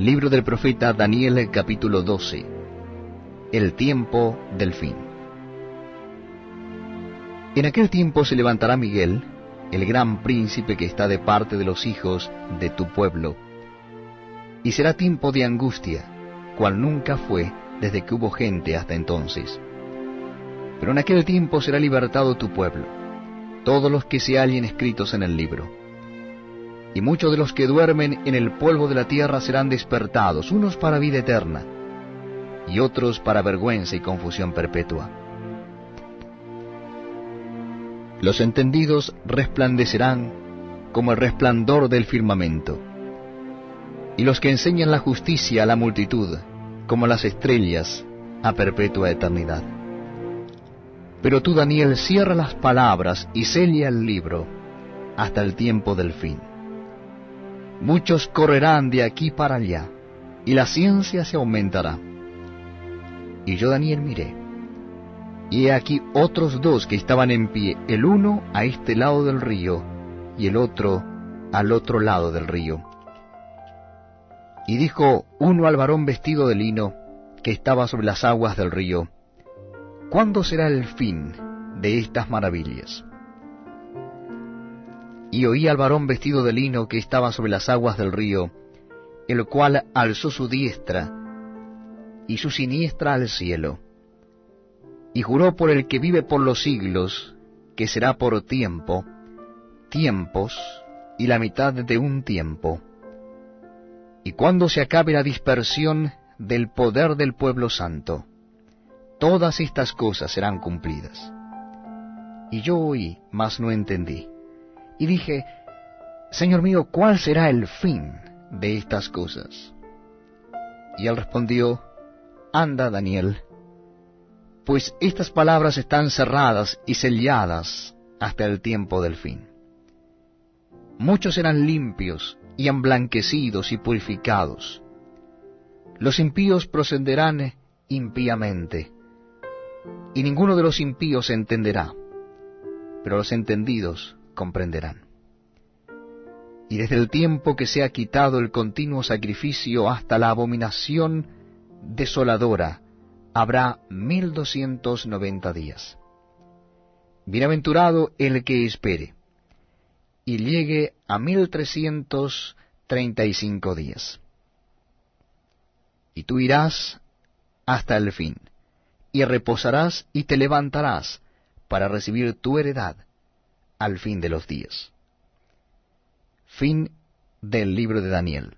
Libro del profeta Daniel capítulo 12 El tiempo del fin. En aquel tiempo se levantará Miguel, el gran príncipe que está de parte de los hijos de tu pueblo, y será tiempo de angustia, cual nunca fue desde que hubo gente hasta entonces. Pero en aquel tiempo será libertado tu pueblo, todos los que se hallen escritos en el libro y muchos de los que duermen en el polvo de la tierra serán despertados, unos para vida eterna, y otros para vergüenza y confusión perpetua. Los entendidos resplandecerán como el resplandor del firmamento, y los que enseñan la justicia a la multitud, como las estrellas a perpetua eternidad. Pero tú, Daniel, cierra las palabras y sella el libro hasta el tiempo del fin Muchos correrán de aquí para allá, y la ciencia se aumentará. Y yo, Daniel, miré, y he aquí otros dos que estaban en pie, el uno a este lado del río, y el otro al otro lado del río. Y dijo uno al varón vestido de lino, que estaba sobre las aguas del río, ¿cuándo será el fin de estas maravillas? Y oí al varón vestido de lino que estaba sobre las aguas del río, el cual alzó su diestra y su siniestra al cielo, y juró por el que vive por los siglos, que será por tiempo, tiempos y la mitad de un tiempo. Y cuando se acabe la dispersión del poder del pueblo santo, todas estas cosas serán cumplidas. Y yo oí, mas no entendí y dije, Señor mío, ¿cuál será el fin de estas cosas? Y él respondió, Anda, Daniel, pues estas palabras están cerradas y selladas hasta el tiempo del fin. Muchos serán limpios y emblanquecidos y purificados. Los impíos procederán impíamente, y ninguno de los impíos entenderá, pero los entendidos comprenderán. Y desde el tiempo que se ha quitado el continuo sacrificio hasta la abominación desoladora, habrá mil doscientos noventa días. Bienaventurado el que espere, y llegue a mil trescientos treinta y cinco días. Y tú irás hasta el fin, y reposarás y te levantarás para recibir tu heredad al fin de los días. Fin del libro de Daniel.